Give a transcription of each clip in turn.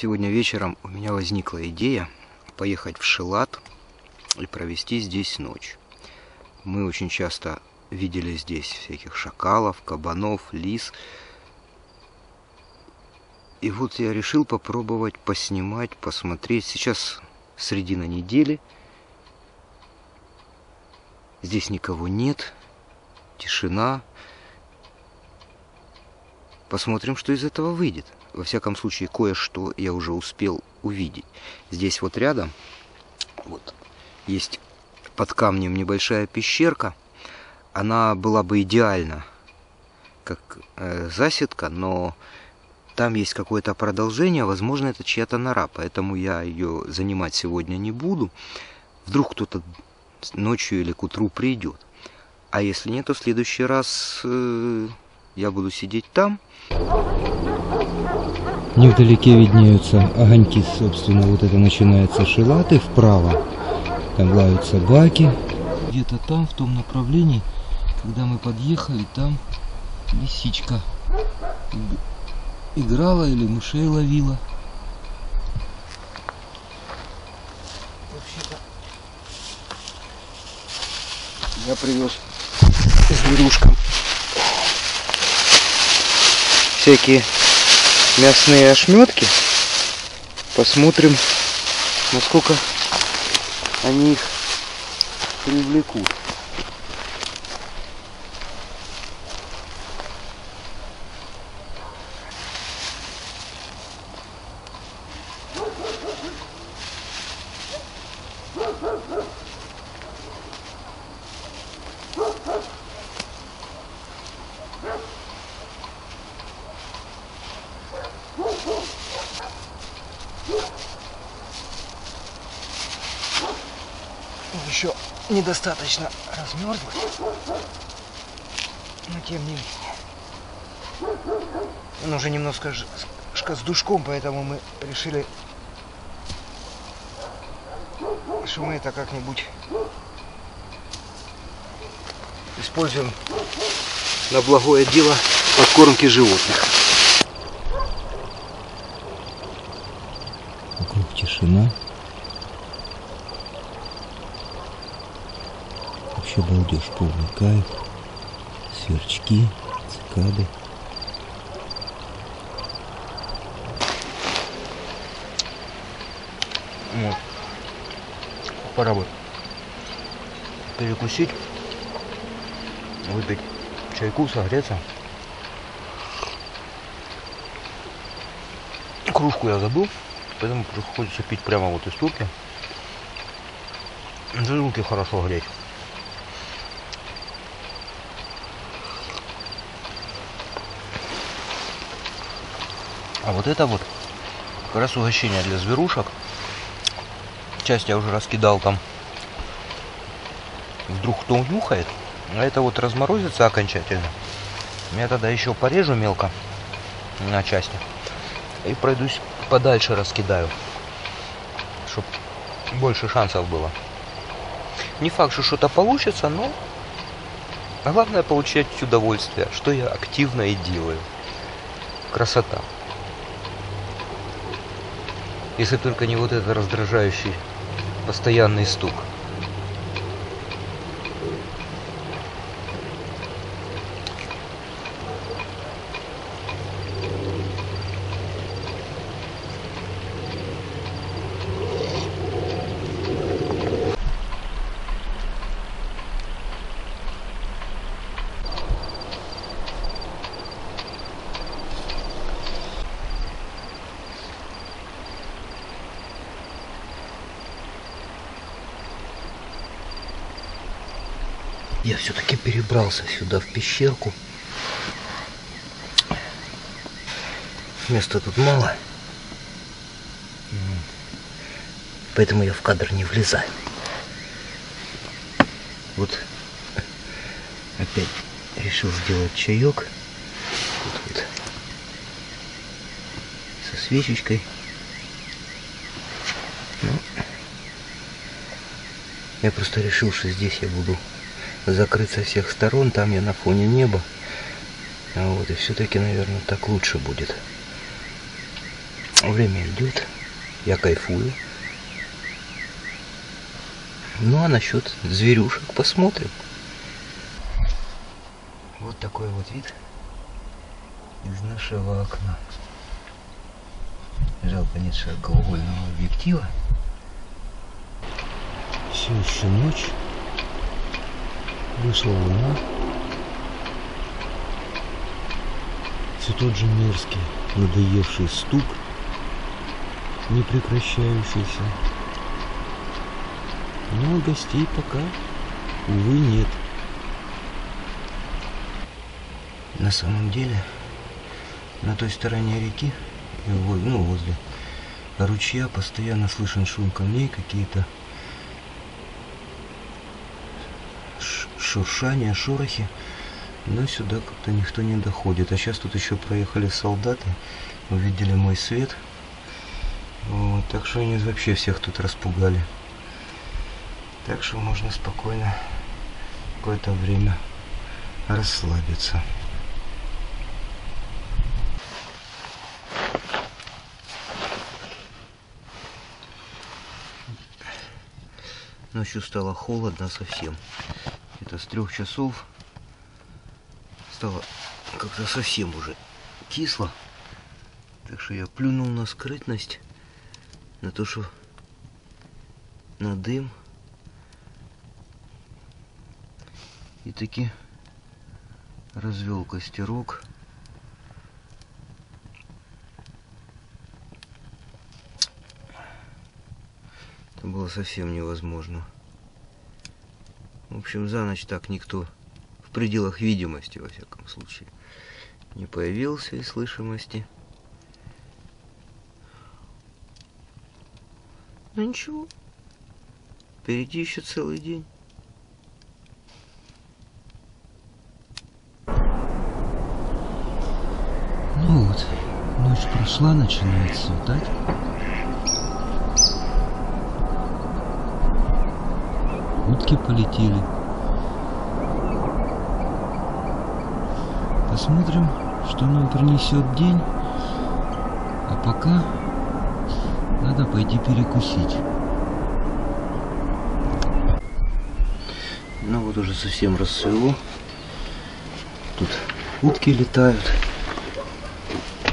Сегодня вечером у меня возникла идея поехать в Шилат и провести здесь ночь. Мы очень часто видели здесь всяких шакалов, кабанов, лис. И вот я решил попробовать поснимать, посмотреть. Сейчас середина недели. Здесь никого нет. Тишина. Посмотрим, что из этого выйдет. Во всяком случае, кое-что я уже успел увидеть. Здесь вот рядом вот есть под камнем небольшая пещерка. Она была бы идеальна как э, засидка, но там есть какое-то продолжение, возможно, это чья-то нора, поэтому я ее занимать сегодня не буду. Вдруг кто-то ночью или к утру придет. А если нет, то в следующий раз э, я буду сидеть там. Невдалеке виднеются огоньки, собственно, вот это начинается шилаты вправо. Там лают собаки. Где-то там, в том направлении, когда мы подъехали, там лисичка играла или мышей ловила. я привез зверушкам всякие мясные ошметки. Посмотрим, насколько они их привлекут. еще недостаточно размерзлась, но тем не менее. Он уже немножко с душком, поэтому мы решили, что мы это как-нибудь используем на благое дело подкормки животных. Вокруг тишина. Вообще балдеж, полный кайф. Сверчки, цикады. Вот. Пора бы перекусить, выпить чайку, согреться. Кружку я забыл, поэтому приходится пить прямо вот из турки. Руки хорошо греть. А вот это вот как раз угощение для зверушек. Часть я уже раскидал там. Вдруг кто нюхает. А это вот разморозится окончательно. Я тогда еще порежу мелко на части. И пройдусь подальше раскидаю. Чтоб больше шансов было. Не факт, что что-то получится, но главное получать удовольствие, что я активно и делаю. Красота. Если только не вот этот раздражающий постоянный стук. Я все-таки перебрался сюда в пещерку. Места тут мало. Поэтому я в кадр не влезаю. Вот опять решил сделать чаек. Тут вот со свечечкой. Ну, я просто решил, что здесь я буду закрыт со всех сторон, там я на фоне неба. А вот, и все-таки, наверное, так лучше будет. Время идет. Я кайфую. Ну а насчет зверюшек посмотрим. Вот такой вот вид из нашего окна. Жалко нет широкоугольного объектива. Все еще ночь. Вышла луна. Все тот же мерзкий, надоевший стук, непрекращающийся. Но гостей пока, увы, нет. На самом деле, на той стороне реки, ну, возле ручья, постоянно слышен шум камней, какие-то шуршания, шорохи. Но сюда как-то никто не доходит. А сейчас тут еще проехали солдаты, увидели мой свет. Вот, так что они вообще всех тут распугали. Так что можно спокойно какое-то время расслабиться. Ночью стало холодно совсем. Это с трех часов стало как-то совсем уже кисло. Так что я плюнул на скрытность, на то, что на дым. И таки развел костерок. Это было совсем невозможно. В общем, за ночь так никто в пределах видимости, во всяком случае, не появился и слышимости. Ну ничего, впереди еще целый день. Ну вот, ночь прошла, начинает светать. Утки полетели. Посмотрим, что нам принесет день. А пока надо пойти перекусить. Ну вот уже совсем рассвело. Тут утки летают.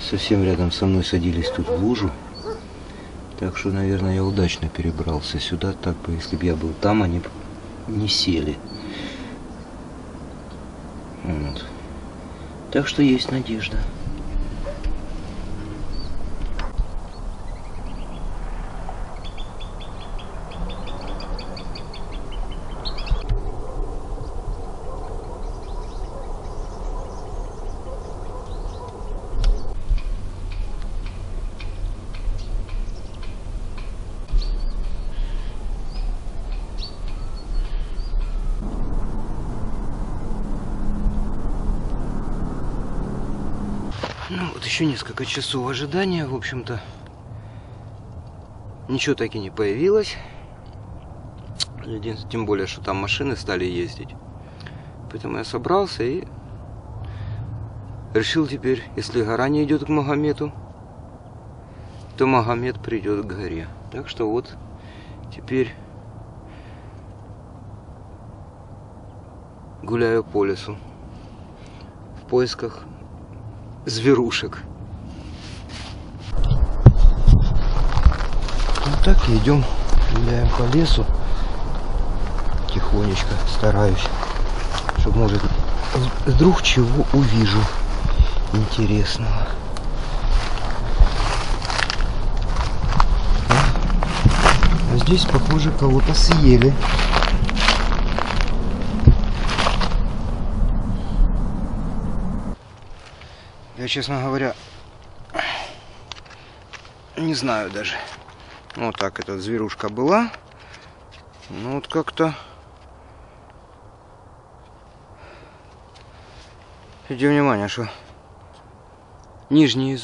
Совсем рядом со мной садились тут в лужу. Так что, наверное, я удачно перебрался сюда. Так бы, если бы я был там, они бы не сели. Вот. Так что есть надежда. Ну, вот еще несколько часов ожидания, в общем-то. Ничего так и не появилось. Тем более, что там машины стали ездить. Поэтому я собрался и решил теперь, если гора не идет к Магомету, то Магомед придет к горе. Так что вот теперь гуляю по лесу в поисках зверушек. Вот так идем, гуляем по лесу. Тихонечко стараюсь, чтобы, может, вдруг чего увижу интересного. А здесь, похоже, кого-то съели. Я, честно говоря, не знаю даже. Вот так эта зверушка была. Ну вот как-то... Иди внимание, что нижние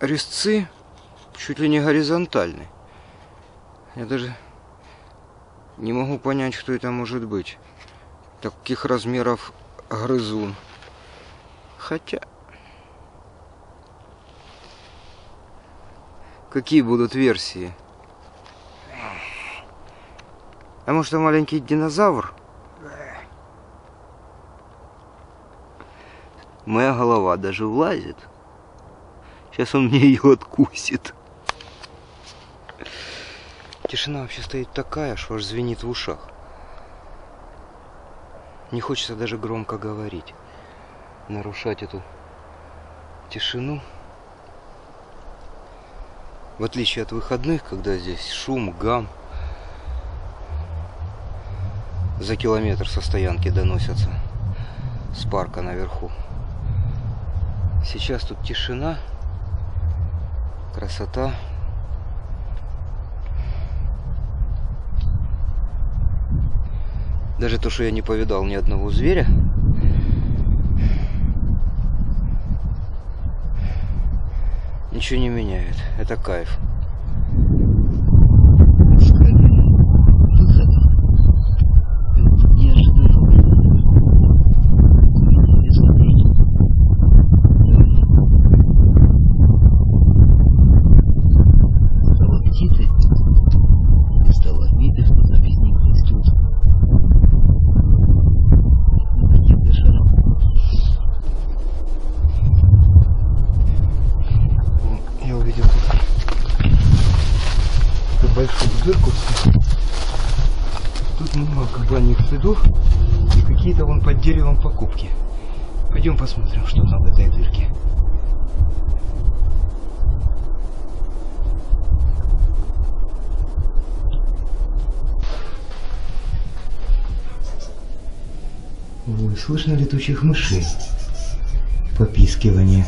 резцы чуть ли не горизонтальны. Я даже не могу понять, что это может быть. Таких размеров грызун. Хотя... Какие будут версии? А может, это маленький динозавр? Моя голова даже влазит. Сейчас он мне ее откусит. Тишина вообще стоит такая, что аж звенит в ушах. Не хочется даже громко говорить. Нарушать эту тишину. В отличие от выходных, когда здесь шум, гам. За километр со стоянки доносятся с парка наверху. Сейчас тут тишина, красота. Даже то, что я не повидал ни одного зверя, ничего не меняет. Это кайф. Тут много кабаньих следов и какие-то вон под деревом покупки. Пойдем посмотрим, что там в этой дырке. Ой, слышно летучих мышей. Попискивание.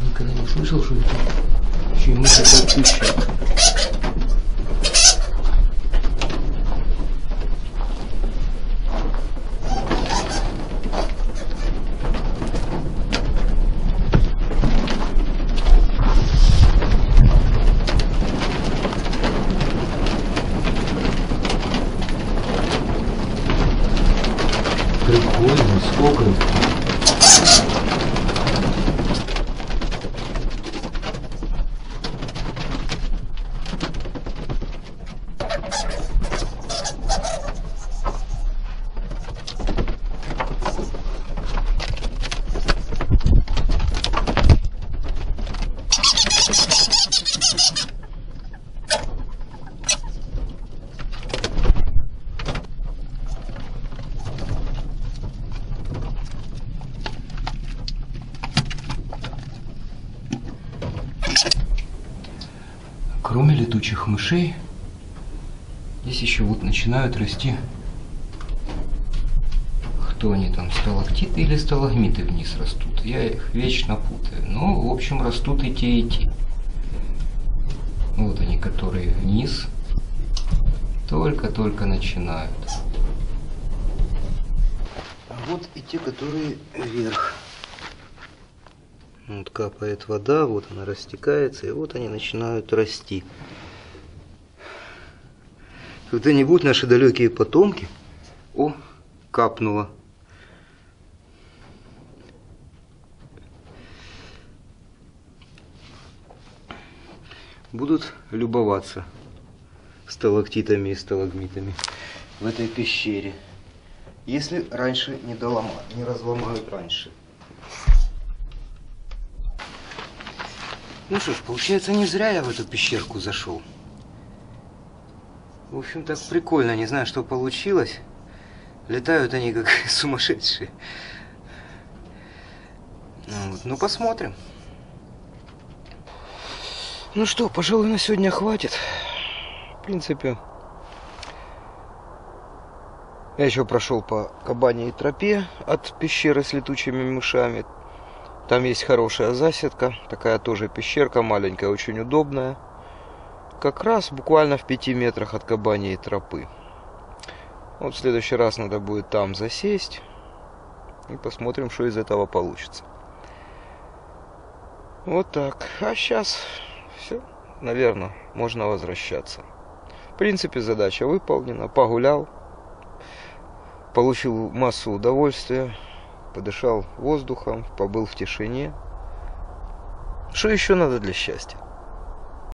Никогда не слышал, что это еще и мыши так пищат. Прикольно, сколько их. Кроме летучих мышей, здесь еще вот начинают расти, кто они там, сталактиты или сталагмиты вниз растут. Я их вечно путаю. Но, в общем, растут и те, и те. Вот они, которые вниз, только-только начинают. А вот и те, которые вверх. Вот капает вода, вот она растекается, и вот они начинают расти. Когда-нибудь наши далекие потомки... О, капнуло. Будут любоваться сталактитами и сталагмитами в этой пещере. Если раньше не доломают, не разломают раньше. Ну что ж, получается, не зря я в эту пещерку зашел. В общем, так прикольно, не знаю, что получилось. Летают они как сумасшедшие. Ну, вот, ну посмотрим. Ну что, пожалуй, на сегодня хватит. В принципе, я еще прошел по кабаней тропе от пещеры с летучими мышами. Там есть хорошая засидка, такая тоже пещерка маленькая, очень удобная. Как раз буквально в пяти метрах от кабаней тропы. Вот в следующий раз надо будет там засесть и посмотрим, что из этого получится. Вот так. А сейчас все, наверное, можно возвращаться. принципе, задача выполнена. Погулял, получил массу удовольствия, подышал воздухом, побыл в тишине. Что еще надо для счастья?